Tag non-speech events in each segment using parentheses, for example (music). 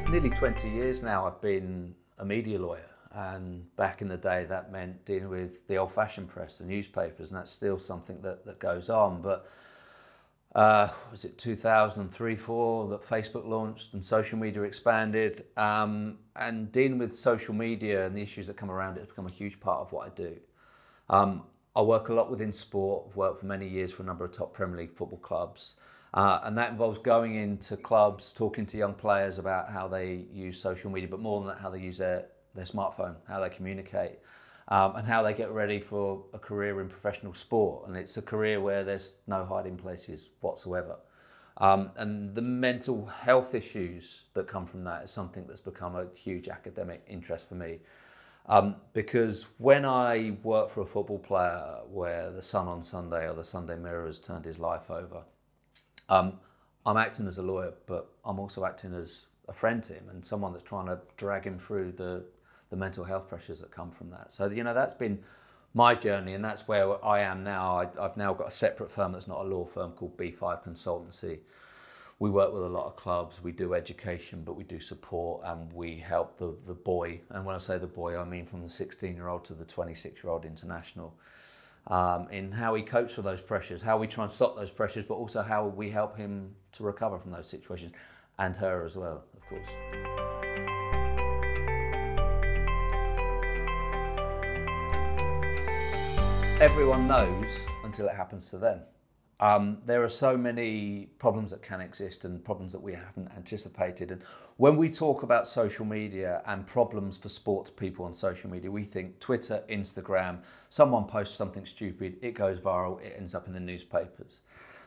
It's nearly 20 years now I've been a media lawyer. And back in the day, that meant dealing with the old fashioned press, the newspapers, and that's still something that, that goes on. But uh, was it 2003 4 that Facebook launched and social media expanded? Um, and dealing with social media and the issues that come around it has become a huge part of what I do. Um, I work a lot within sport. I've worked for many years for a number of top Premier League football clubs. Uh, and that involves going into clubs, talking to young players about how they use social media, but more than that, how they use their, their smartphone, how they communicate, um, and how they get ready for a career in professional sport. And it's a career where there's no hiding places whatsoever. Um, and the mental health issues that come from that is something that's become a huge academic interest for me. Um, because when I work for a football player where the Sun on Sunday or the Sunday Mirror has turned his life over, um, I'm acting as a lawyer, but I'm also acting as a friend to him and someone that's trying to drag him through the, the mental health pressures that come from that. So, you know, that's been my journey, and that's where I am now. I, have now got a separate firm that's not a law firm called B5 Consultancy. We work with a lot of clubs, we do education, but we do support and we help the, the boy. And when I say the boy, I mean from the 16 year old to the 26 year old international um, in how he copes with those pressures, how we try and stop those pressures, but also how we help him to recover from those situations, and her as well, of course. Everyone knows until it happens to them. Um, there are so many problems that can exist and problems that we haven't anticipated. And when we talk about social media and problems for sports people on social media, we think Twitter, Instagram, someone posts something stupid, it goes viral, it ends up in the newspapers.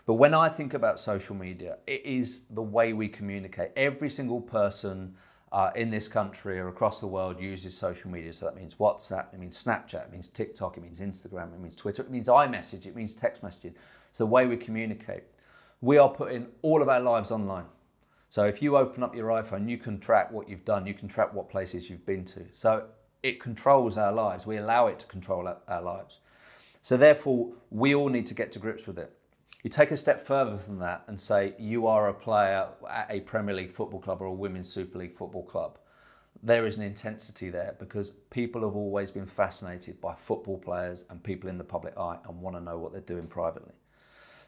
But when I think about social media, it is the way we communicate. Every single person uh, in this country or across the world uses social media. So that means WhatsApp, it means Snapchat, it means TikTok, it means Instagram, it means Twitter, it means iMessage, it means text messaging. It's the way we communicate. We are putting all of our lives online. So if you open up your iPhone, you can track what you've done, you can track what places you've been to. So it controls our lives. We allow it to control our lives. So therefore, we all need to get to grips with it. You take a step further than that and say you are a player at a Premier League football club or a Women's Super League football club. There is an intensity there because people have always been fascinated by football players and people in the public eye and want to know what they're doing privately.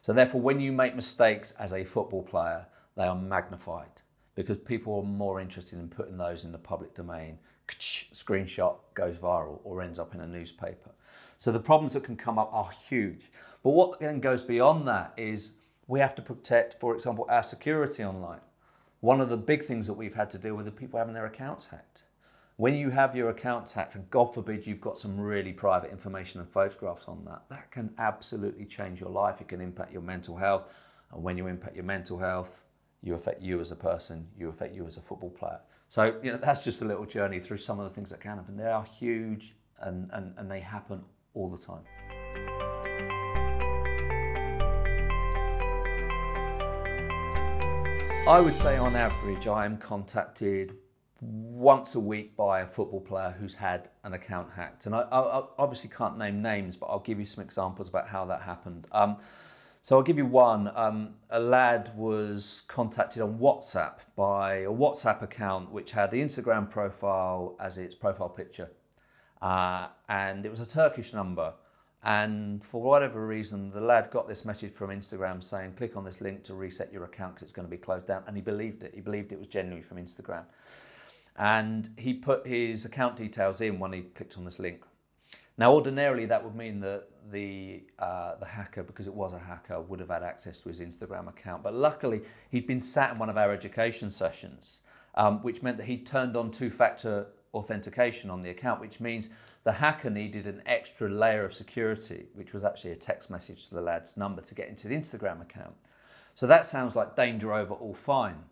So therefore, when you make mistakes as a football player, they are magnified because people are more interested in putting those in the public domain. Screenshot goes viral or ends up in a newspaper. So the problems that can come up are huge. But what then goes beyond that is we have to protect, for example, our security online. One of the big things that we've had to deal with are people having their accounts hacked. When you have your accounts hacked, and God forbid you've got some really private information and photographs on that, that can absolutely change your life. It can impact your mental health. And when you impact your mental health, you affect you as a person, you affect you as a football player. So, you know, that's just a little journey through some of the things that can happen. They are huge and, and, and they happen all the time. I would say on average, I am contacted once a week by a football player who's had an account hacked. And I, I obviously can't name names, but I'll give you some examples about how that happened. Um, so I'll give you one. Um, a lad was contacted on WhatsApp by a WhatsApp account which had the Instagram profile as its profile picture. Uh, and it was a Turkish number. And for whatever reason, the lad got this message from Instagram saying, click on this link to reset your account because it's going to be closed down. And he believed it. He believed it was genuinely from Instagram and he put his account details in when he clicked on this link. Now, ordinarily, that would mean that the uh, the hacker, because it was a hacker, would have had access to his Instagram account. But luckily, he'd been sat in one of our education sessions, um, which meant that he turned on two-factor authentication on the account, which means the hacker needed an extra layer of security, which was actually a text message to the lad's number to get into the Instagram account. So that sounds like danger over, all fine.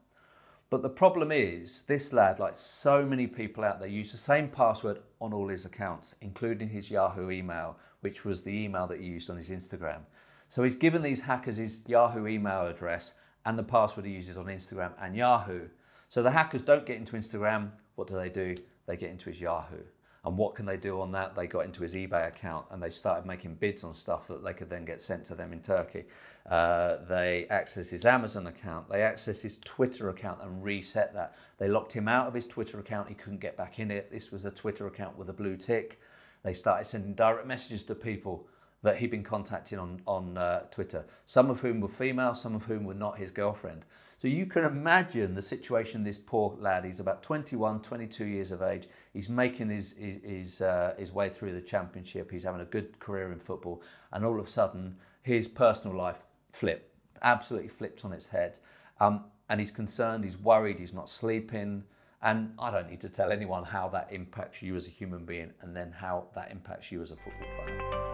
But the problem is, this lad, like so many people out there, use the same password on all his accounts, including his Yahoo email, which was the email that he used on his Instagram. So he's given these hackers his Yahoo email address and the password he uses on Instagram and Yahoo. So the hackers don't get into Instagram. What do they do? They get into his Yahoo. And what can they do on that? They got into his eBay account and they started making bids on stuff that they could then get sent to them in Turkey. Uh, they accessed his Amazon account. They accessed his Twitter account and reset that. They locked him out of his Twitter account. He couldn't get back in it. This was a Twitter account with a blue tick. They started sending direct messages to people that he'd been contacting on, on uh, Twitter, some of whom were female, some of whom were not his girlfriend. So you can imagine the situation this poor lad, he's about 21, 22 years of age. He's making his, his, uh, his way through the championship. He's having a good career in football. And all of a sudden, his personal life flipped, absolutely flipped on its head. Um, and he's concerned, he's worried, he's not sleeping. And I don't need to tell anyone how that impacts you as a human being and then how that impacts you as a football player.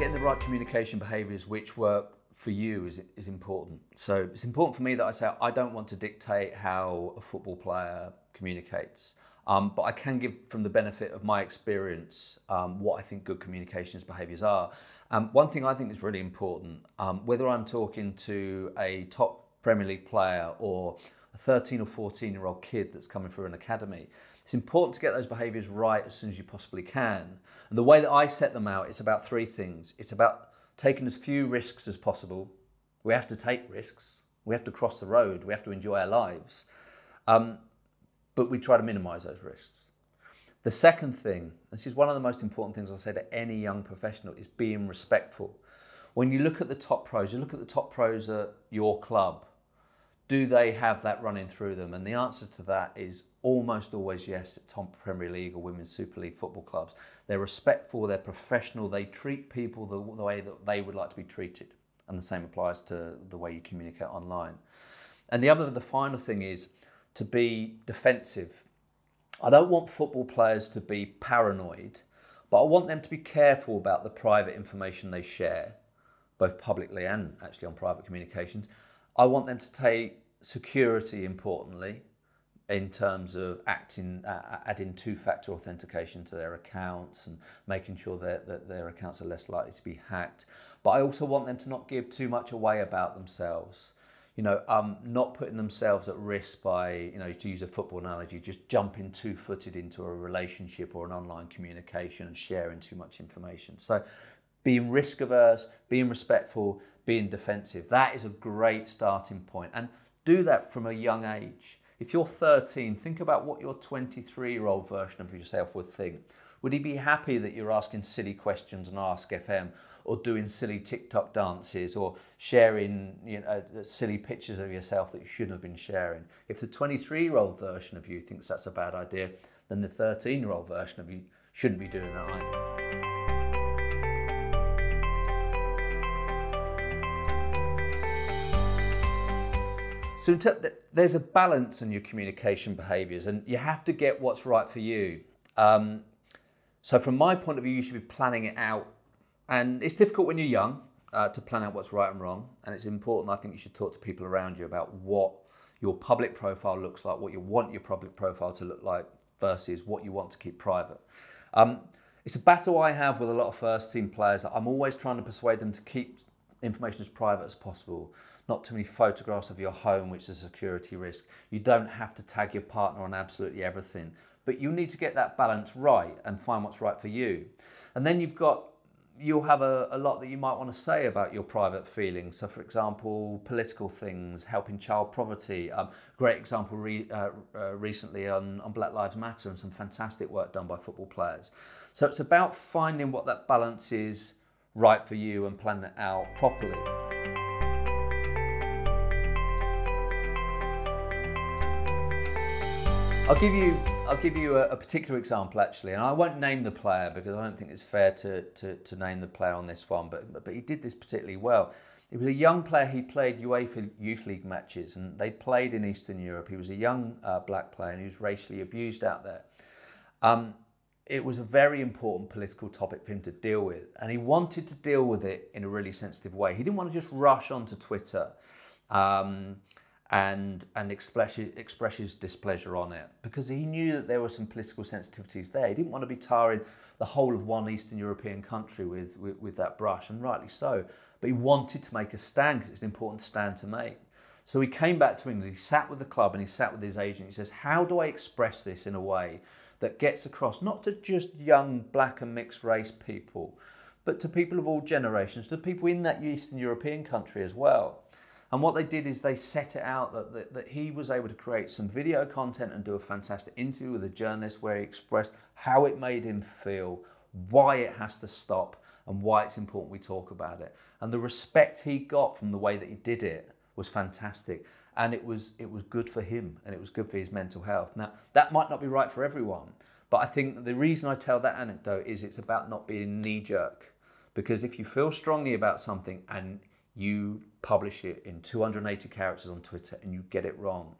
Getting the right communication behaviours which work for you is, is important. So it's important for me that I say I don't want to dictate how a football player communicates. Um, but I can give from the benefit of my experience um, what I think good communications behaviours are. Um, one thing I think is really important, um, whether I'm talking to a top Premier League player or a 13 or 14 year old kid that's coming through an academy, it's important to get those behaviours right as soon as you possibly can. And the way that I set them out, it's about three things. It's about taking as few risks as possible. We have to take risks. We have to cross the road. We have to enjoy our lives. Um, but we try to minimise those risks. The second thing, this is one of the most important things I say to any young professional, is being respectful. When you look at the top pros, you look at the top pros at your club, do they have that running through them? And the answer to that is almost always yes at top Premier League or Women's Super League football clubs. They're respectful, they're professional, they treat people the, the way that they would like to be treated. And the same applies to the way you communicate online. And the other, the final thing is to be defensive. I don't want football players to be paranoid, but I want them to be careful about the private information they share, both publicly and actually on private communications. I want them to take security importantly in terms of acting, uh, adding two-factor authentication to their accounts and making sure that, that their accounts are less likely to be hacked. But I also want them to not give too much away about themselves. You know, um, not putting themselves at risk by, you know, to use a football analogy, just jumping two-footed into a relationship or an online communication and sharing too much information. So being risk averse, being respectful, being defensive. That is a great starting point. And do that from a young age. If you're 13, think about what your 23 year old version of yourself would think. Would he be happy that you're asking silly questions on Ask FM or doing silly TikTok dances or sharing you know, uh, silly pictures of yourself that you shouldn't have been sharing? If the 23 year old version of you thinks that's a bad idea, then the 13 year old version of you shouldn't be doing that either. So there's a balance in your communication behaviours, and you have to get what's right for you. Um, so from my point of view, you should be planning it out, and it's difficult when you're young uh, to plan out what's right and wrong, and it's important. I think you should talk to people around you about what your public profile looks like, what you want your public profile to look like, versus what you want to keep private. Um, it's a battle I have with a lot of first team players. I'm always trying to persuade them to keep information as private as possible not too many photographs of your home, which is a security risk. You don't have to tag your partner on absolutely everything, but you need to get that balance right and find what's right for you. And then you've got you'll have a, a, lot that you might want to say about your private feelings. So, for example, political things, helping child poverty. Um, great example re, uh, uh, recently on, on Black Lives Matter and some fantastic work done by football players. So, it's about finding what that balance is right for you and planning it out properly. I'll give you I'll give you a, a, particular example actually, and I won't name the player because I don't think it's fair to, to, to name the player on this one, but but he did this particularly well. He was a young player. He played UEFA Youth League matches, and they played in Eastern Europe. He was a young uh, black player, and he was racially abused out there. Um, it was a very important political topic for him to deal with, and he wanted to deal with it in a really sensitive way. He didn't want to just rush onto Twitter. Um, and and express express his displeasure on it because he knew that there were some political sensitivities there. He didn't want to be tarring the whole of one Eastern European country with, with, with that brush, and rightly so. But he wanted to make a stand because it's an important stand to make. So he came back to England, he sat with the club and he sat with his agent. He says, How do I express this in a way that gets across not to just young black and mixed race people, but to people of all generations, to people in that Eastern European country as well? And what they did is they set it out that, that, that, he was able to create some video content and do a fantastic interview with a journalist where he expressed how it made him feel, why it has to stop, and why it's important we talk about it. And the respect he got from the way that he did it was fantastic. And it was, it was good for him and it was good for his mental health. Now, that might not be right for everyone, but I think the reason I tell that anecdote is it's about not being knee jerk. Because if you feel strongly about something and you publish it in 280 characters on Twitter and you get it wrong,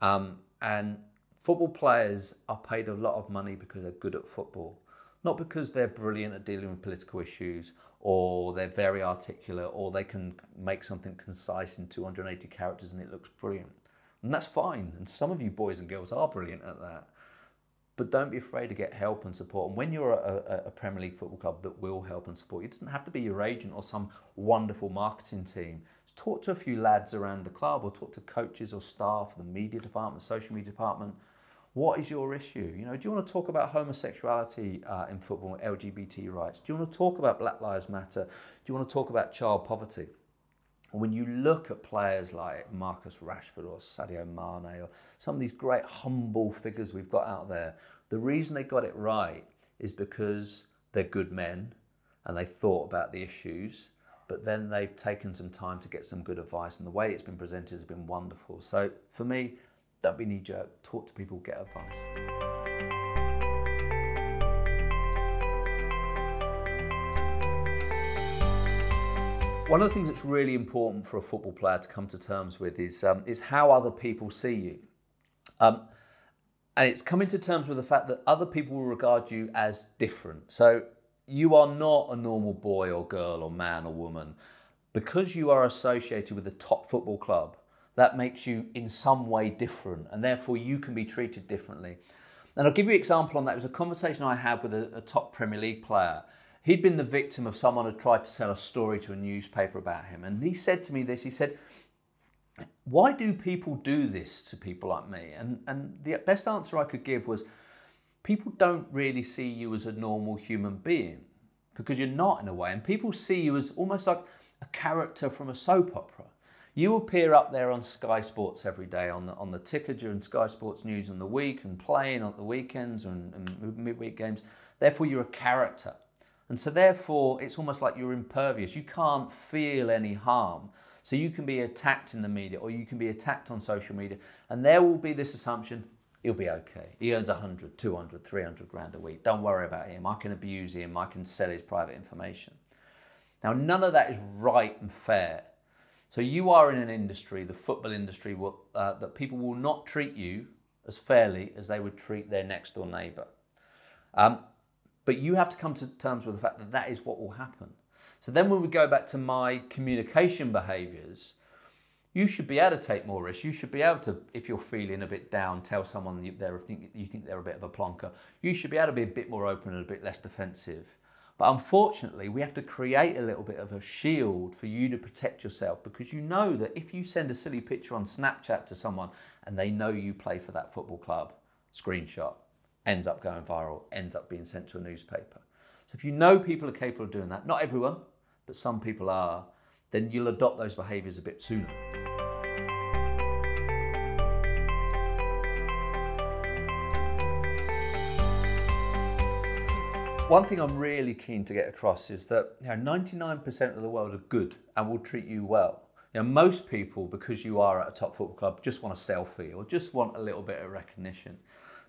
um, and football players are paid a lot of money because they're good at football, not because they're brilliant at dealing with political issues or they're very articulate or they can make something concise in 280 characters and it looks brilliant. And that's fine. And some of you boys and girls are brilliant at that. But don't be afraid to get help and support. And when you're a, a, Premier League football club that will help and support, it doesn't have to be your agent or some wonderful marketing team. Just talk to a few lads around the club or talk to coaches or staff, the media department, social media department, what is your issue? You know, do you want to talk about homosexuality uh, in football, LGBT rights? Do you want to talk about Black Lives Matter? Do you want to talk about child poverty? When you look at players like Marcus Rashford or Sadio Mane or some of these great humble figures we've got out there, the reason they got it right is because they're good men and they thought about the issues, but then they've taken some time to get some good advice, and the way it's been presented has been wonderful. So for me, don't be knee jerk, talk to people, get advice. One of the things that's really important for a football player to come to terms with is, um, is how other people see you. Um, and it's coming to terms with the fact that other people will regard you as different. So you are not a normal boy or girl or man or woman. Because you are associated with a top football club, that makes you in some way different and therefore you can be treated differently. And I'll give you an example on that. It was a conversation I had with a, a top Premier League player. He'd been the victim of someone who tried to sell a story to a newspaper about him. And he said to me this, he said, why do people do this to people like me? And, and the best answer I could give was, people don't really see you as a normal human being because you're not in a way. And people see you as almost like a character from a soap opera. You appear up there on Sky Sports every day on the on the ticker during Sky Sports News on the week and playing on the weekends and, and midweek games. Therefore, you're a character, and so therefore it's almost like you're impervious. You can't feel any harm. So you can be attacked in the media or you can be attacked on social media, and there will be this assumption he'll be okay. He earns 100, 200, 300 grand a week. Don't worry about him. I can abuse him. I can sell his private information. Now, none of that is right and fair so you are in an industry, the football industry, uh, that people will not treat you as fairly as they would treat their next door neighbour. Um, but you have to come to terms with the fact that that is what will happen. So then when we go back to my communication behaviours, you should be able to take more risks. You should be able to, if you're feeling a bit down, tell someone you, think, you think they're a bit of a plonker. You should be able to be a bit more open and a bit less defensive. But unfortunately, we have to create a little bit of a shield for you to protect yourself because you know that if you send a silly picture on Snapchat to someone and they know you play for that football club, screenshot, ends up going viral, ends up being sent to a newspaper. So if you know people are capable of doing that, not everyone, but some people are, then you'll adopt those behaviours a bit sooner. One thing I'm really keen to get across is that you know, 99% of the world are good and will treat you well. You know, most people, because you are at a top football club, just want a selfie or just want a little bit of recognition.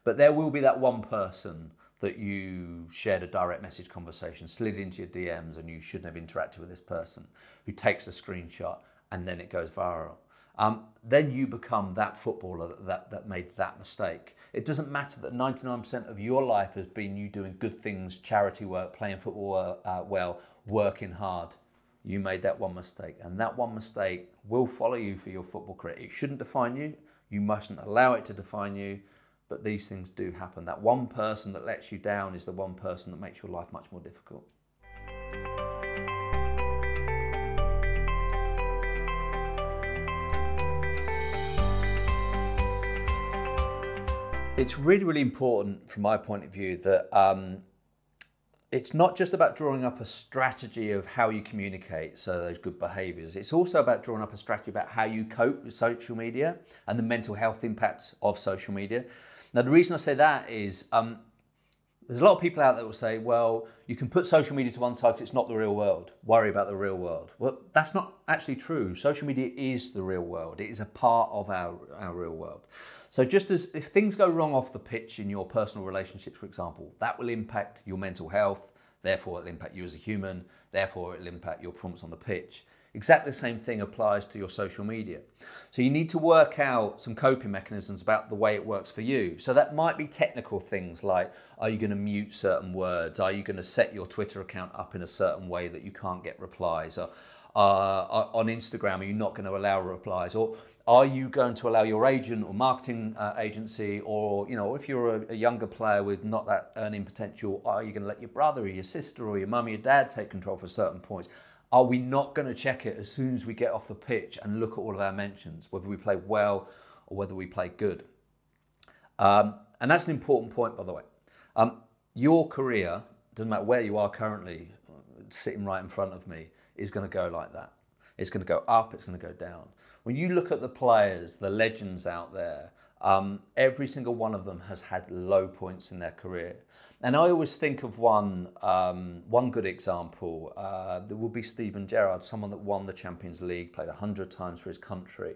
But there will be that one person that you shared a direct message conversation, slid into your DMs, and you shouldn't have interacted with this person, who takes a screenshot and then it goes viral. Um, then you become that footballer that, that made that mistake. It doesn't matter that 99% of your life has been you doing good things, charity work, playing football uh, well, working hard. You made that one mistake, and that one mistake will follow you for your football career. It shouldn't define you. You mustn't allow it to define you, but these things do happen. That one person that lets you down is the one person that makes your life much more difficult. It's really, really important from my point of view that um, it's not just about drawing up a strategy of how you communicate, so those good behaviors. It's also about drawing up a strategy about how you cope with social media and the mental health impacts of social media. Now, the reason I say that is um, there's a lot of people out there will say, well, you can put social media to one side it's not the real world. Worry about the real world. Well, that's not actually true. Social media is the real world, it is a part of our, our real world. So, just as if things go wrong off the pitch in your personal relationships, for example, that will impact your mental health, therefore, it'll impact you as a human, therefore, it'll impact your performance on the pitch. Exactly the same thing applies to your social media. So you need to work out some coping mechanisms about the way it works for you. So that might be technical things like are you going to mute certain words? Are you going to set your Twitter account up in a certain way that you can't get replies? Or uh, on Instagram, are you not going to allow replies? Or are you going to allow your agent or marketing uh, agency, or you know, if you're a, a, younger player with not that earning potential, are you going to let your brother or your sister or your mum or your dad take control for certain points? Are we not going to check it as soon as we get off the pitch and look at all of our mentions, whether we play well or whether we play good? Um, and that's an important point, by the way. Um, your career, doesn't matter where you are currently, sitting right in front of me, is going to go like that. It's going to go up, it's going to go down. When you look at the players, the legends out there, um, every single one of them has had low points in their career. And I always think of one, um, one good example. Uh, there will be Steven Gerrard, someone that won the Champions League, played 100 times for his country.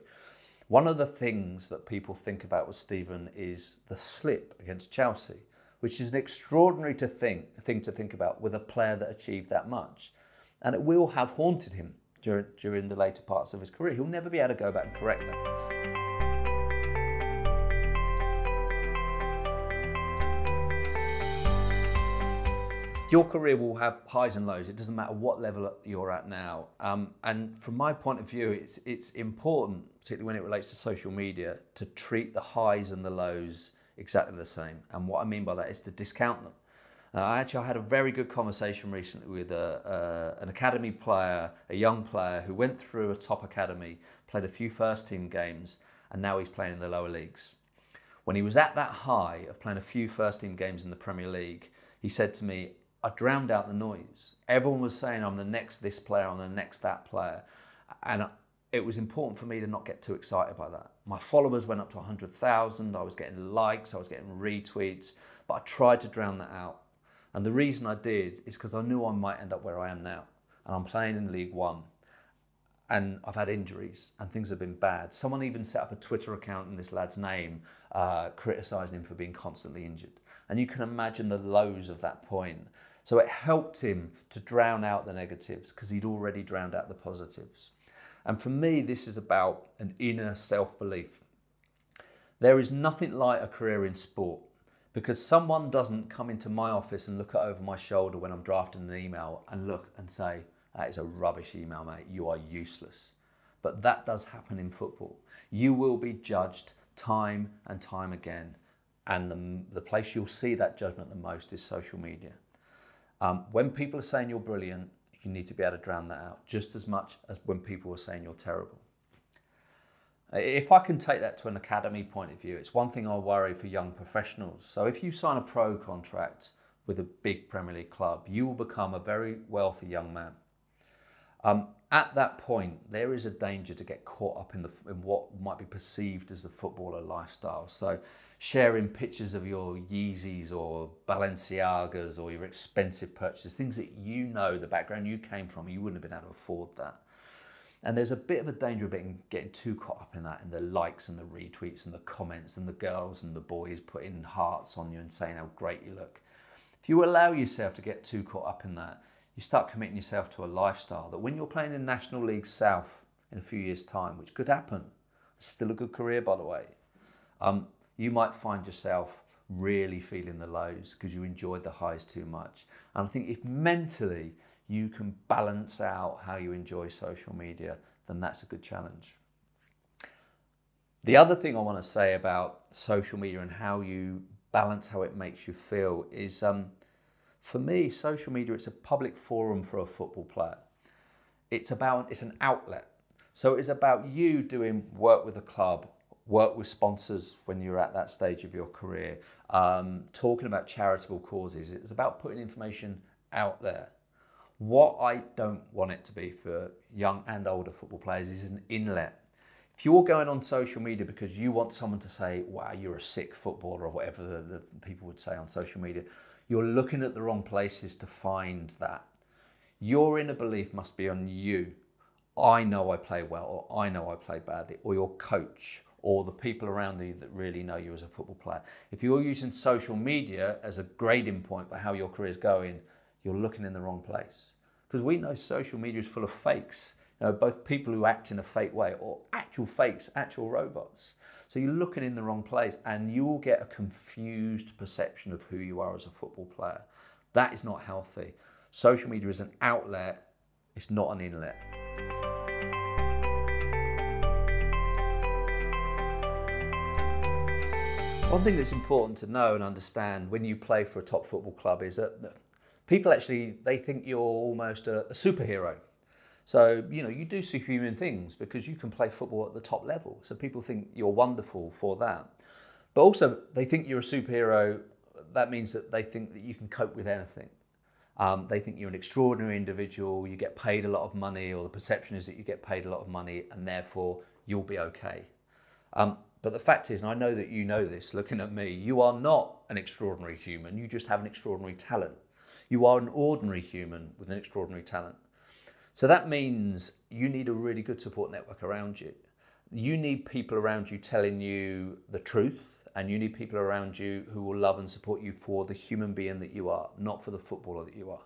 One of the things that people think about with Steven is the slip against Chelsea, which is an extraordinary to think, thing to think about with a player that achieved that much. And it will have haunted him during, during the later parts of his career. He'll never be able to go back and correct that. Your career will have highs and lows. It doesn't matter what level you're at now. Um, and from my point of view, it's it's important, particularly when it relates to social media, to treat the highs and the lows exactly the same. And what I mean by that is to discount them. Uh, I actually had a very good conversation recently with a, an academy player, a young player who went through a top academy, played a few first team games, and now he's playing in the lower leagues. When he was at that high of playing a few first team games in the Premier League, he said to me, I drowned out the noise. Everyone was saying I'm the next this player, I'm the next that player. And it was important for me to not get too excited by that. My followers went up to 100,000, I was getting likes, I was getting retweets, but I tried to drown that out. And the reason I did is because I knew I might end up where I am now. And I'm playing in League One. And I've had injuries and things have been bad. Someone even set up a Twitter account in this lad's name, uh, criticising him for being constantly injured. And you can imagine the lows of that point. So it helped him to drown out the negatives because he'd already drowned out the positives. And for me, this is about an inner self belief. There is nothing like a career in sport because someone doesn't come into my office and look over my shoulder when I'm drafting an email and look and say, That is a rubbish email, mate. You are useless. But that does happen in football. You will be judged time and time again. And the, the place you'll see that judgment the most is social media. Um, when people are saying you're brilliant, you need to be able to drown that out just as much as when people are saying you're terrible. If I can take that to an academy point of view, it's one thing I worry for young professionals. So if you sign a pro contract with a big Premier League club, you will become a very wealthy young man. Um, at that point, there is a danger to get caught up in, the, in what might be perceived as the footballer lifestyle. So sharing pictures of your Yeezys or Balenciagas or your expensive purchases, things that you know the background you came from, you wouldn't have been able to afford that. And there's a bit of a danger of getting too caught up in that, in the likes and the retweets and the comments and the girls and the boys putting hearts on you and saying how great you look. If you allow yourself to get too caught up in that, you start committing yourself to a lifestyle that when you're playing in National League South in a few years' time, which could happen, still a good career by the way, um, you might find yourself really feeling the lows because you enjoyed the highs too much. And I think if mentally you can balance out how you enjoy social media, then that's a good challenge. The other thing I want to say about social media and how you balance how it makes you feel is um, for me, social media, it's a public forum for a football player. It's about, it's an outlet. So it's about you doing work with a club work with sponsors when you're at that stage of your career, um, talking about charitable causes. It's about putting information out there. What I don't want it to be for young and older football players is an inlet. If you're going on social media because you want someone to say, wow, you're a sick footballer, or whatever the, the people would say on social media, you're looking at the wrong places to find that. Your inner belief must be on you. I know I play well, or I know I play badly, or your coach, or the people around you that really know you as a football player. If you're using social media as a grading point for how your career is going, you're looking in the wrong place. Because we know social media is full of fakes, you know, both people who act in a fake way or actual fakes, actual robots. So you're looking in the wrong place and you will get a confused perception of who you are as a football player. That is not healthy. Social media is an outlet, it's not an inlet. One thing that's important to know and understand when you play for a top football club is that people actually they think you're almost a, a superhero. So, you know, you do superhuman things because you can play football at the top level. So people think you're wonderful for that. But also, they think you're a superhero. That means that they think that you can cope with anything. Um, they think you're an extraordinary individual, you get paid a lot of money, or the perception is that you get paid a lot of money and therefore you'll be okay. Um, but the fact is, and I know that you know this looking at me, you are not an extraordinary human, you just have an extraordinary talent. You are an ordinary human with an extraordinary talent. So that means you need a really good support network around you. You need people around you telling you the truth, and you need people around you who will love and support you for the human being that you are, not for the footballer that you are.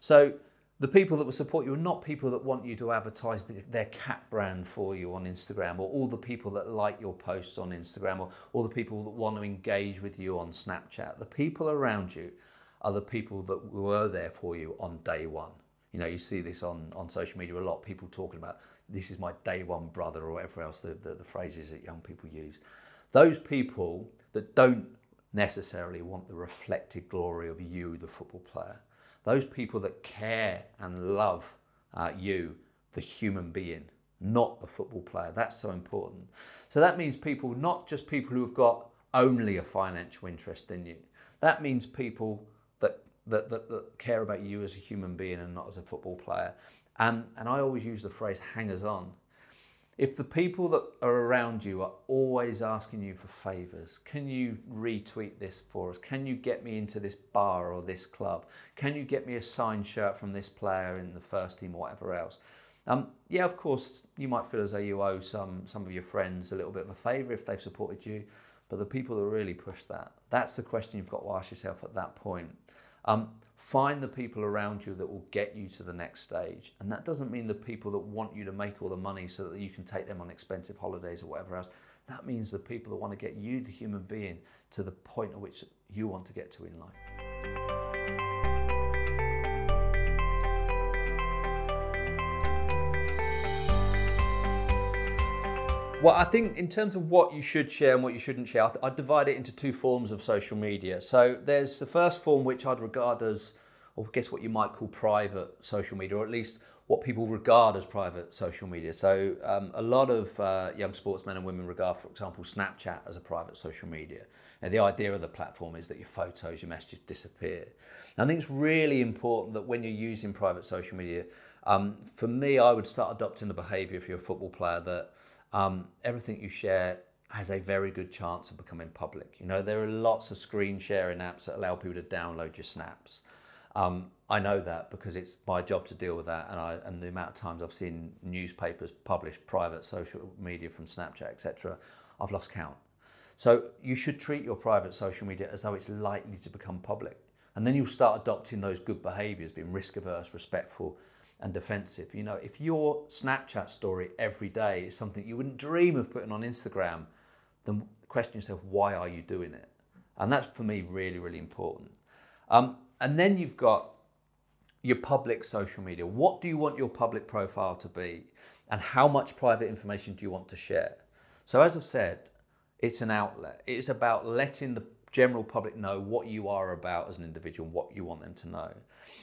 So the people that will support you are not people that want you to advertise their cat brand for you on Instagram, or all the people that like your posts on Instagram, or all the people that want to engage with you on Snapchat. The people around you are the people that were there for you on day one. You know, you see this on, on social media a lot, people talking about this is my day one brother or whatever else the, the, the phrases that young people use. Those people that don't necessarily want the reflected glory of you, the football player, those people that care and love uh, you, the human being, not the football player. That's so important. So that means people, not just people who have got only a financial interest in you. That means people that, that, that, care about you as a human being and not as a football player. And, and I always use the phrase hangers on. If the people that are around you are always asking you for favors, can you retweet this for us? Can you get me into this bar or this club? Can you get me a signed shirt from this player in the first team or whatever else? Um, yeah, of course, you might feel as though you owe some, some of your friends a little bit of a favor if they've supported you, but the people that really push that, that's the question you've got to ask yourself at that point. Um, find the people around you that will get you to the next stage. And that doesn't mean the people that want you to make all the money so that you can take them on expensive holidays or whatever else. That means the people that want to get you, the human being, to the point at which you want to get to in life. Well, I think in terms of what you should share and what you shouldn't share, I divide it into two forms of social media. So there's the first form, which I'd regard as, or guess what you might call private social media, or at least what people regard as private social media. So um, a lot of uh, young sportsmen and women regard, for example, Snapchat as a private social media. And the idea of the platform is that your photos, your messages disappear. And I think it's really important that when you're using private social media, um, for me, I would start adopting the behaviour if you're a football player that um, everything you share has a very good chance of becoming public. You know, there are lots of screen sharing apps that allow people to download your snaps. Um, I know that because it's my job to deal with that, and I and the amount of times I've seen newspapers publish private social media from Snapchat, etc. I've lost count. So you should treat your private social media as though it's likely to become public, and then you'll start adopting those good behaviours, being risk averse, respectful, and defensive. You know, if your Snapchat story every day is something you wouldn't dream of putting on Instagram, then question yourself, why are you doing it? And that's for me really, really important. Um, and then you've got your public social media. What do you want your public profile to be? And how much private information do you want to share? So, as I've said, it's an outlet. It's about letting the general public know what you are about as an individual, and what you want them to know.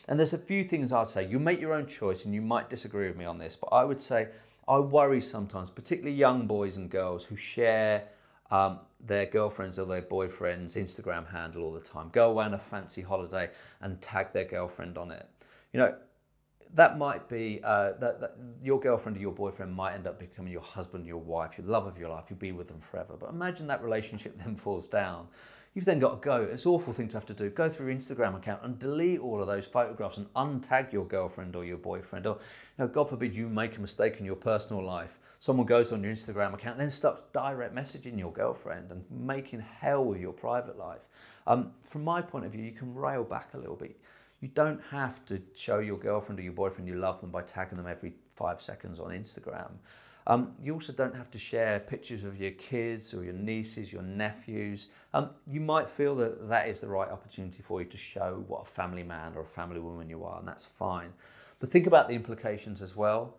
And there's a few things I'd say. You make your own choice, and you might disagree with me on this, but I would say I worry sometimes, particularly young boys and girls who share um, their girlfriends or their boyfriends' Instagram handle all the time, go away on a fancy holiday and tag their girlfriend on it. You know, that might be uh, that, that, your girlfriend or your boyfriend might end up becoming your husband, your wife, your love of your life. You'll be with them forever. But imagine that relationship (laughs) then falls down. You've then got to go. It's an awful thing to have to do. Go through your Instagram account and delete all of those photographs and untag your girlfriend or your boyfriend. Or, you know, God forbid you make a mistake in your personal life. Someone goes on your Instagram account and then starts direct messaging your girlfriend and making hell with your private life. Um, from my point of view, you can rail back a little bit. You don't have to show your girlfriend or your boyfriend you love them by tagging them every five seconds on Instagram. Um, you also don't have to share pictures of your kids or your nieces, your nephews. Um, you might feel that that is the right opportunity for you to show what a family man or a family woman you are, and that's fine. But think about the implications as well.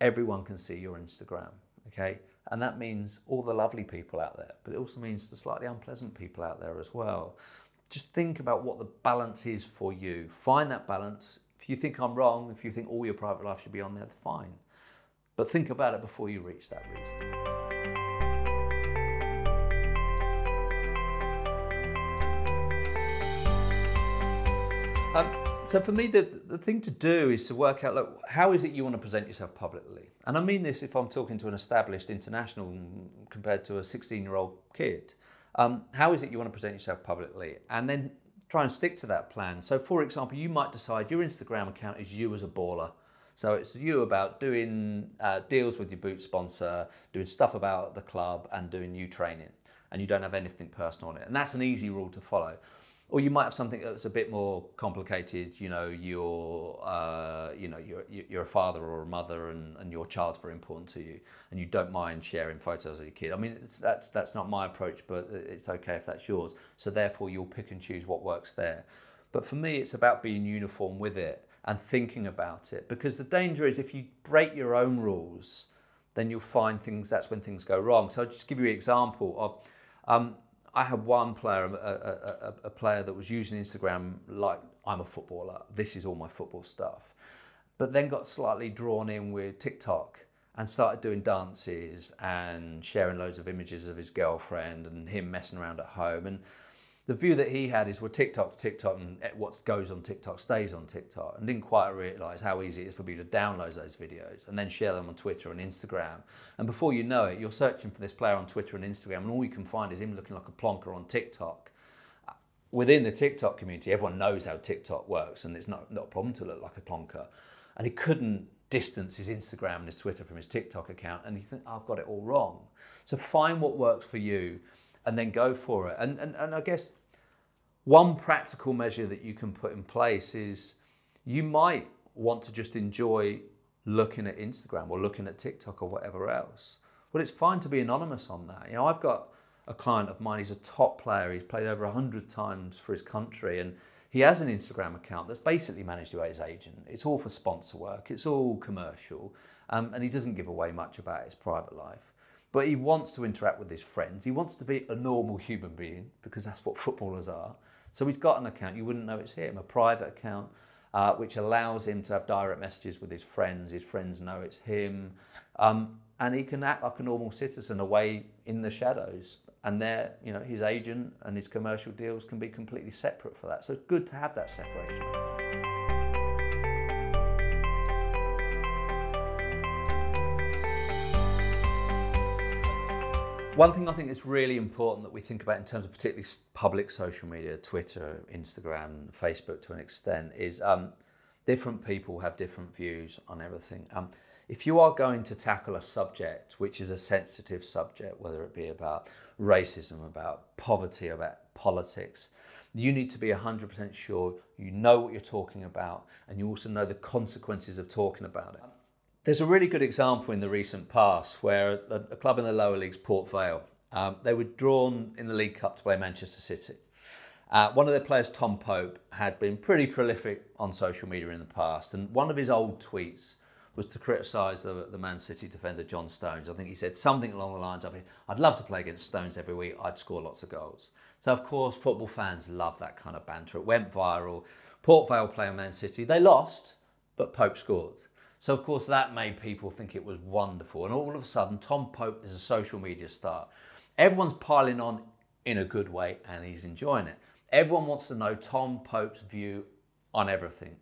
Everyone can see your Instagram, okay? And that means all the lovely people out there, but it also means the slightly unpleasant people out there as well just think about what the balance is for you. Find that balance. If you think I'm wrong, if you think all your private life should be on there, fine. But think about it before you reach that reason. Um, so for me, the, the thing to do is to work out, look, how is it you want to present yourself publicly? And I mean this if I'm talking to an established international compared to a 16 year old kid. Um, how is it you want to present yourself publicly? And then try and stick to that plan. So, for example, you might decide your Instagram account is you as a baller. So it's you about doing uh, deals with your boot sponsor, doing stuff about the club, and doing new training. And you don't have anything personal on it. And that's an easy rule to follow or you might have something that's a bit more complicated. You know, you're, uh, you know, you're, you're a father or a mother, and, and your child's very important to you, and you don't mind sharing photos of your kid. I mean, that's that's not my approach, but it's okay if that's yours. So therefore, you'll pick and choose what works there. But for me, it's about being uniform with it and thinking about it, because the danger is if you break your own rules, then you'll find things. That's when things go wrong. So I'll just give you an example of. Um, I had one player, a, a, a, player that was using Instagram like I'm a footballer. This is all my football stuff, but then got slightly drawn in with TikTok and started doing dances and sharing loads of images of his girlfriend and him messing around at home and the view that he had is well TikTok TikTok and eh, what goes on TikTok stays on TikTok. And didn't quite realise how easy it is for people to download those videos and then share them on Twitter and Instagram. And before you know it you're searching for this player on Twitter and Instagram and all you can find is him looking like a plonker on TikTok. Within the TikTok community everyone knows how TikTok works and it's not, not a problem to look like a plonker. And he couldn't distance his Instagram and his Twitter from his TikTok account and you think oh, I've got it all wrong. So find what works for you and then go for it. And, and, and I guess one practical measure that you can put in place is you might want to just enjoy looking at Instagram or looking at TikTok or whatever else. Well, it's fine to be anonymous on that. You know, I've got a client of mine, he's a top player, he's played over 100 times for his country, and he has an Instagram account that's basically managed by his agent. It's all for sponsor work, it's all commercial, um, and he doesn't give away much about his private life but he wants to interact with his friends. He wants to be a normal human being because that's what (laughs) footballers are. So he's got an account, you wouldn't know it's him, a private account, uh, which allows him to have direct messages with his friends. His friends know it's him. Um, and he can act like a normal citizen away in the shadows. And there, you know, his agent and his commercial deals can be completely separate for that. So it's good to have that separation. One thing I think is really important that we think about in terms of particularly public social media, Twitter, Instagram, Facebook to an extent, is um, different people have different views on everything. Um, if you are going to tackle a subject which is a sensitive subject, whether it be about racism, about poverty, about politics, you need to be 100% sure you know what you're talking about and you also know the consequences of talking about it. There's a really good example in the recent past where a, a club in the lower leagues, Port Vale, um, they were drawn in the League Cup to play Manchester City. Uh, one of their players, Tom Pope, had been pretty prolific on social media in the past, and one of his old tweets was to criticise the, the Man City defender John Stones. I think he said something along the lines of, "I'd love to play against Stones every week. I'd score lots of goals." So of course, football fans love that kind of banter. It went viral. Port Vale playing Man City. They lost, but Pope scored. So, of course, that made people think it was wonderful. And all of a sudden, Tom Pope is a social media star. Everyone's piling on in a good way and he's enjoying it. Everyone wants to know Tom Pope's view on everything.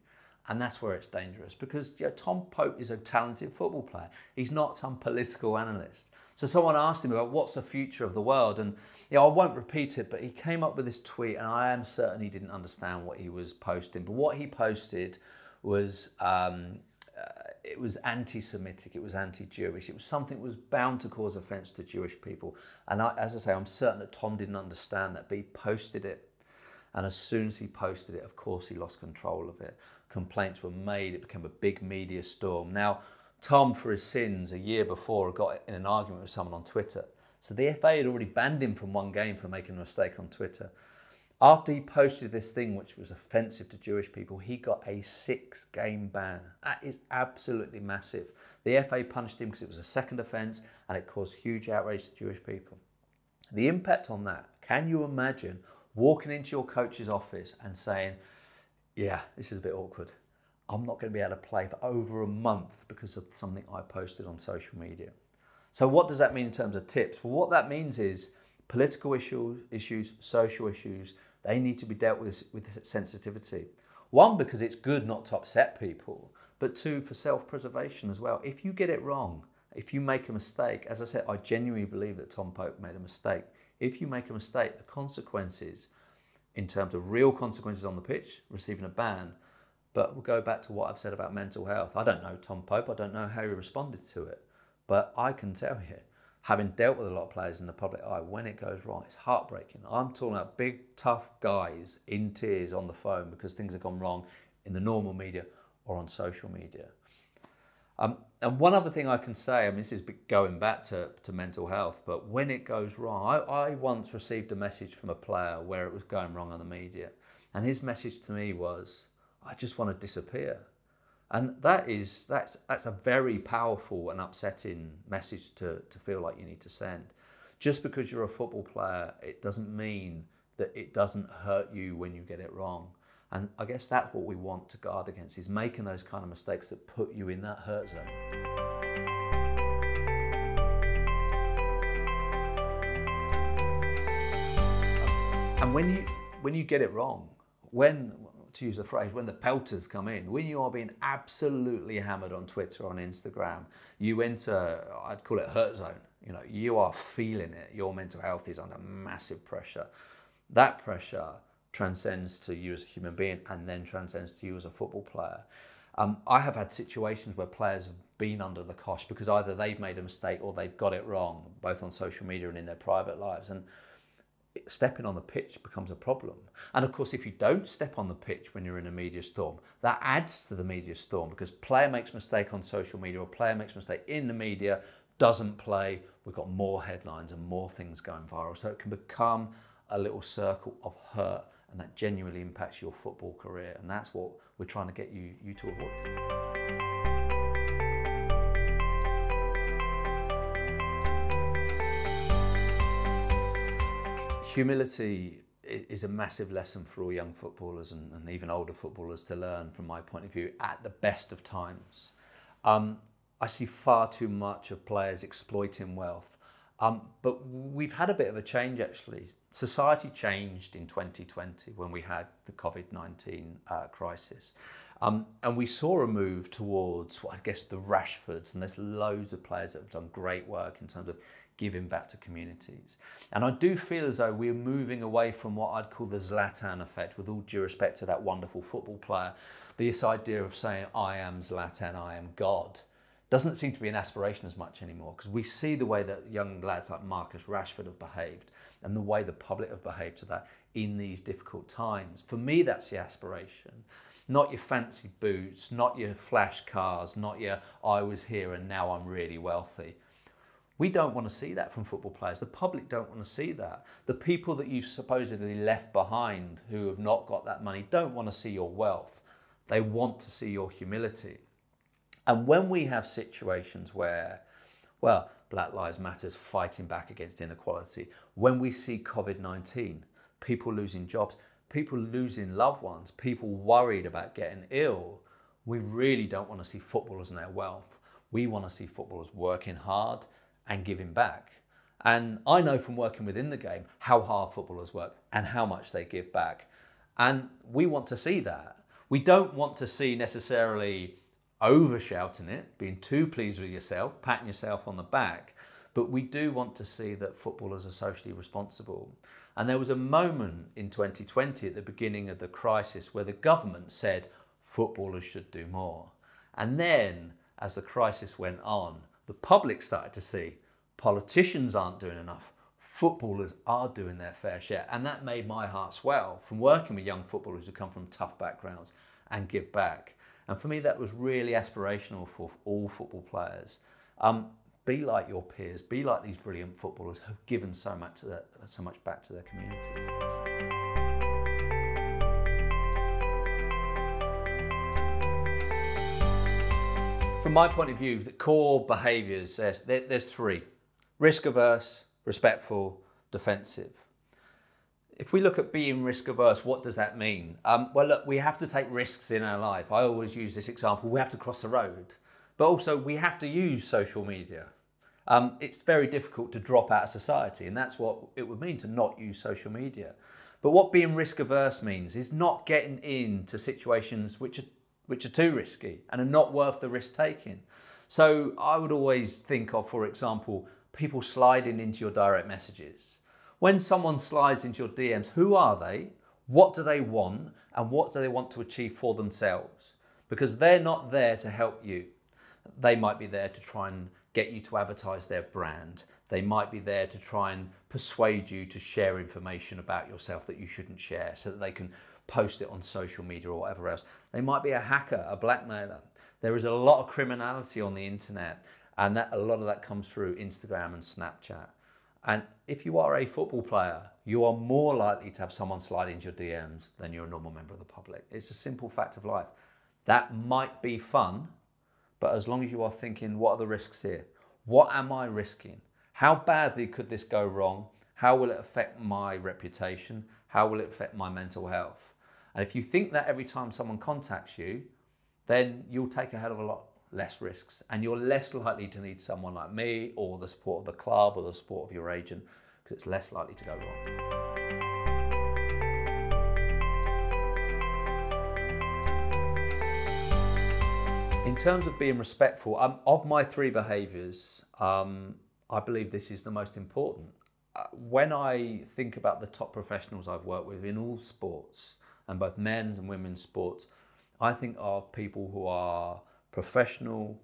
And that's where it's dangerous because you know, Tom Pope is a talented football player. He's not some political analyst. So someone asked him about what's the future of the world, and you know, I won't repeat it, but he came up with this tweet, and I am certain he didn't understand what he was posting. But what he posted was um, it was anti-Semitic, it was anti-Jewish, it was something that was bound to cause offence to Jewish people. And I, as I say, I'm certain that Tom didn't understand that, but he posted it. And as soon as he posted it, of course, he lost control of it. Complaints were made, it became a big media storm. Now, Tom, for his sins, a year before, got in an argument with someone on Twitter. So the FA had already banned him from one game for making a mistake on Twitter. After he posted this thing, which was offensive to Jewish people, he got a six game ban. That is absolutely massive. The FA punished him because it was a second offence and it caused huge outrage to Jewish people. The impact on that, can you imagine walking into your coach's office and saying, Yeah, this is a bit awkward. I'm not going to be able to play for over a month because of something I posted on social media. So, what does that mean in terms of tips? Well, what that means is political issues, issues, social issues, they need to be dealt with with sensitivity. One, because it's good not to upset people, but two, for self preservation as well. If you get it wrong, if you make a mistake, as I said, I genuinely believe that Tom Pope made a mistake. If you make a mistake, the consequences, in terms of real consequences on the pitch, receiving a ban, but we'll go back to what I've said about mental health. I don't know Tom Pope, I don't know how he responded to it, but I can tell you having dealt with a lot of players in the public eye, when it goes wrong, it's heartbreaking. I'm talking about big, tough guys in tears on the phone because things have gone wrong in the normal media or on social media. Um, and one other thing I can say, I mean, this is going back to, to mental health, but when it goes wrong, I, I once received a message from a player where it was going wrong on the media. And his message to me was, I just want to disappear. And that is that's that's a very powerful and upsetting message to, to feel like you need to send. Just because you're a football player, it doesn't mean that it doesn't hurt you when you get it wrong. And I guess that's what we want to guard against is making those kind of mistakes that put you in that hurt zone. And when you when you get it wrong, when to use the phrase, when the pelters come in, when you are being absolutely hammered on Twitter, on Instagram, you enter, I'd call it hurt zone. You know, you are feeling it. Your mental health is under massive pressure. That pressure transcends to you as a human being and then transcends to you as a football player. Um, I have had situations where players have been under the cosh because either they've made a mistake or they've got it wrong, both on social media and in their private lives. And stepping on the pitch becomes a problem. And of course, if you don't step on the pitch when you're in a media storm, that adds to the media storm because player makes mistake on social media or player makes mistake in the media, doesn't play, we've got more headlines and more things going viral. So it can become a little circle of hurt and that genuinely impacts your football career. And that's what we're trying to get you, you to avoid. Humility is a massive lesson for all young footballers and, and, even older footballers to learn from my point of view at the best of times. Um, I see far too much of players exploiting wealth. Um, but we've had a bit of a change actually. Society changed in 2020 when we had the COVID 19 uh, crisis. Um, and we saw a move towards, well, I guess, the Rashfords, and there's loads of players that have done great work in terms of giving back to communities. And I do feel as though we're moving away from what I'd call the Zlatan effect, with all due respect to that wonderful football player. This idea of saying, I am Zlatan, I am God, doesn't seem to be an aspiration as much anymore because we see the way that young lads like Marcus Rashford have behaved and the way the public have behaved to that in these difficult times. For me, that's the aspiration. Not your fancy boots, not your flash cars, not your I was here and now I'm really wealthy. We don't want to see that from football players. The public don't want to see that. The people that you've supposedly left behind who have not got that money don't want to see your wealth. They want to see your humility. And when we have situations where, well, Black Lives Matters fighting back against inequality, when we see COVID 19, people losing jobs, people losing loved ones, people worried about getting ill, we really don't want to see footballers and their wealth. We want to see footballers working hard and giving back. And I know from working within the game how hard footballers work and how much they give back. And we want to see that. We don't want to see necessarily over shouting it, being too pleased with yourself, patting yourself on the back, but we do want to see that footballers are socially responsible. And there was a moment in 2020 at the beginning of the crisis where the government said footballers should do more. And then, as the crisis went on, the public started to see politicians aren't doing enough. Footballers are doing their fair share. And that made my heart swell from working with young footballers who come from tough backgrounds and give back. And for me, that was really aspirational for all football players. Um, be like your peers, be like these brilliant footballers who have given so much, their, so much back to their communities. From my point of view, the core behaviours, there's, there's three. Risk averse, respectful, defensive. If we look at being risk averse, what does that mean? Um, well, look, we have to take risks in our life. I always use this example we have to cross the road, but also we have to use social media. Um, it's very difficult to drop out of society, and that's what it would mean to not use social media. But what being risk averse means is not getting into situations which are, which are too risky and are not worth the risk taking. So I would always think of, for example, people sliding into your direct messages when someone slides into your DMs, who are they? What do they want? And what do they want to achieve for themselves? Because they're not there to help you. They might be there to try and get you to advertise their brand. They might be there to try and persuade you to share information about yourself that you shouldn't share so that they can post it on social media or whatever else. They might be a hacker, a blackmailer. There is a lot of criminality on the internet, and that a lot of that comes through Instagram and Snapchat. And if you are a football player, you are more likely to have someone slide into your DMs than you're a normal member of the public. It's a simple fact of life. That might be fun, but as long as you are thinking, what are the risks here? What am I risking? How badly could this go wrong? How will it affect my reputation? How will it affect my mental health? And if you think that every time someone contacts you, then you'll take a hell of a lot less risks. And you're less likely to need someone like me or the support of the club or the support of your agent because it's less likely to go wrong. In terms of being respectful, um, of my three behaviours, um, I believe this is the most important. When I think about the top professionals I've worked with in all sports, and both men's and women's sports, I think of people who are professional,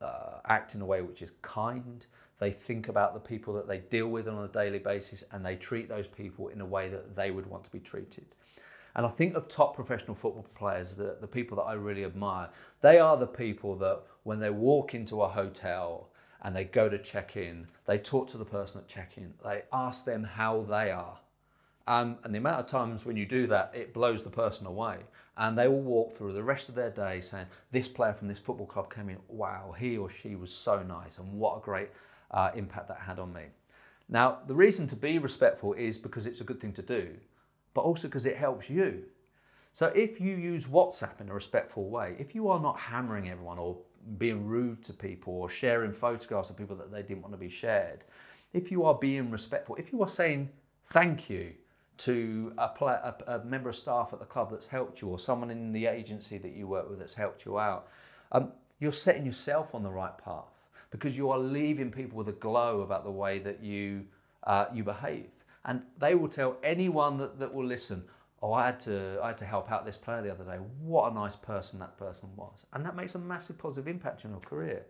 uh, act in a way which is kind. They think about the people that they deal with on a daily basis and they treat those people in a way that they would want to be treated. And I think of top professional football players, the, the people that I really admire, they are the people that when they walk into a hotel and they go to check in, they talk to the person at check in, they ask them how they are. Um, and the amount of times when you do that, it blows the person away. And they will walk through the rest of their day saying, This player from this football club came in, wow, he or she was so nice, and what a great uh, impact that had on me. Now, the reason to be respectful is because it's a good thing to do, but also because it helps you. So if you use WhatsApp in a respectful way, if you are not hammering everyone or being rude to people or sharing photographs of people that they didn't want to be shared, if you are being respectful, if you are saying thank you, to a, a, a, member of staff at the club that's helped you or someone in the agency that you work with that's helped you out, um, you're setting yourself on the right path because you are leaving people with a glow about the way that you, uh, you behave. And they will tell anyone that, that will listen, oh, I had, to, I had to help out this player the other day. What a nice person that person was. And that makes a massive positive impact on your career.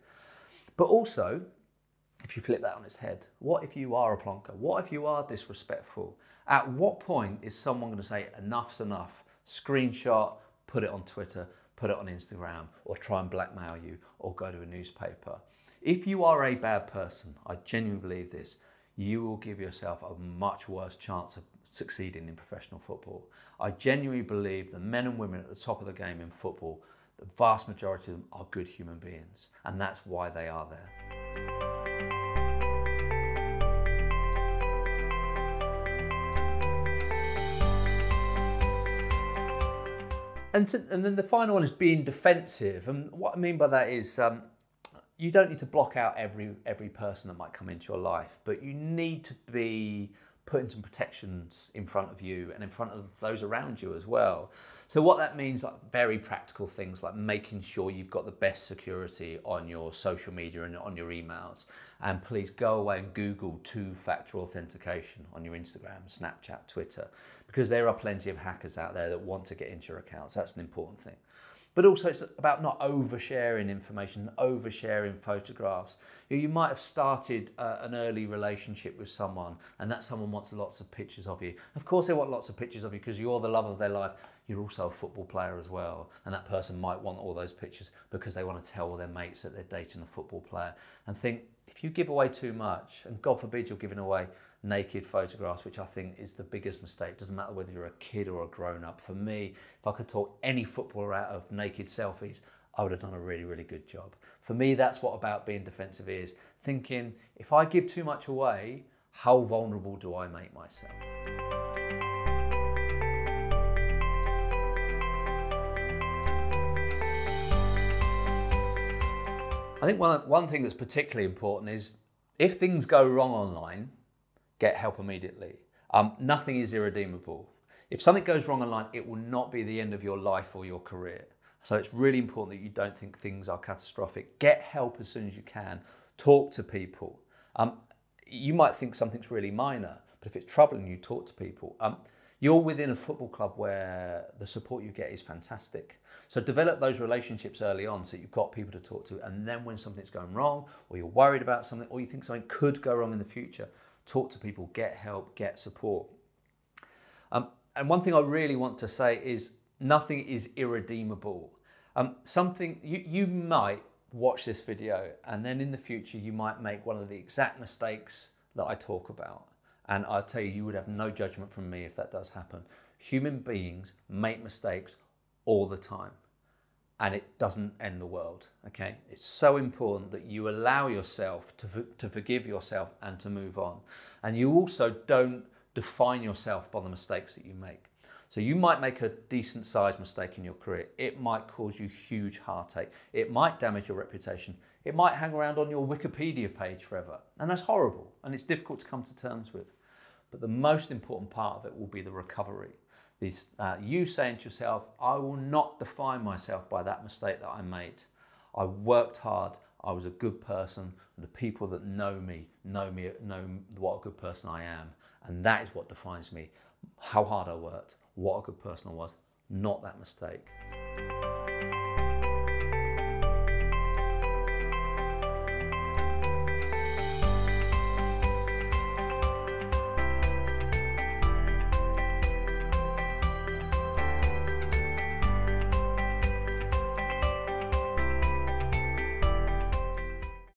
But also, if you flip that on its head, what if you are a plonker? What if you are disrespectful? At what point is someone going to say enough's enough? Screenshot, put it on Twitter, put it on Instagram, or try and blackmail you, or go to a newspaper. If you are a bad person, I genuinely believe this, you will give yourself a much worse chance of succeeding in professional football. I genuinely believe the men and women at the top of the game in football, the vast majority of them are good human beings, and that's why they are there. And, to, and then the final one is being defensive. And what I mean by that is um, you don't need to block out every every person that might come into your life, but you need to be putting some protections in front of you and in front of those around you as well. So what that means, like very practical things like making sure you've got the best security on your social media and on your emails. And please go away and Google two-factor authentication on your Instagram, Snapchat, Twitter, because there are plenty of hackers out there that want to get into your accounts. That's an important thing but also it's about not oversharing information, oversharing photographs. You might have started uh, an early relationship with someone and that someone wants lots of pictures of you. Of course they want lots of pictures of you because you're the love of their life. You're also a football player as well. And that person might want all those pictures because they want to tell all their mates that they're dating a football player and think if you give away too much, and God forbid you're giving away naked photographs, which I think is the biggest mistake. Doesn't matter whether you're a kid or a grown up. For me, if I could talk any footballer out of naked selfies, I would have done a really, really good job. For me, that's what about being defensive is thinking if I give too much away, how vulnerable do I make myself? I think one, one thing that's particularly important is if things go wrong online, get help immediately. Um, nothing is irredeemable. If something goes wrong online, it will not be the end of your life or your career. So it's really important that you don't think things are catastrophic. Get help as soon as you can. Talk to people. Um, you might think something's really minor, but if it's troubling you, talk to people. Um, you're within a football club where the support you get is fantastic. So develop those relationships early on so you've got people to talk to. And then when something's going wrong, or you're worried about something, or you think something could go wrong in the future, talk to people, get help, get support. Um, and one thing I really want to say is nothing is irredeemable. Um, something you, you might watch this video and then in the future you might make one of the exact mistakes that I talk about. And I'll tell you, you would have no judgment from me if that does happen. Human beings make mistakes all the time and it doesn't end the world. Okay, it's so important that you allow yourself to, to forgive yourself and to move on, and you also don't define yourself by the mistakes that you make. So you might make a decent sized mistake in your career. It might cause you huge heartache. It might damage your reputation. It might hang around on your Wikipedia page forever. And that's horrible and it's difficult to come to terms with. But the most important part of it will be the recovery. This, uh, you saying to yourself, I will not define myself by that mistake that I made. I worked hard. I was a good person. The people that know me know me know what a good person I am, and that is what defines me. How hard I worked, what a good person I was, not that mistake.